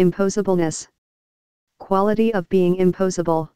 Imposableness. Quality of being imposable.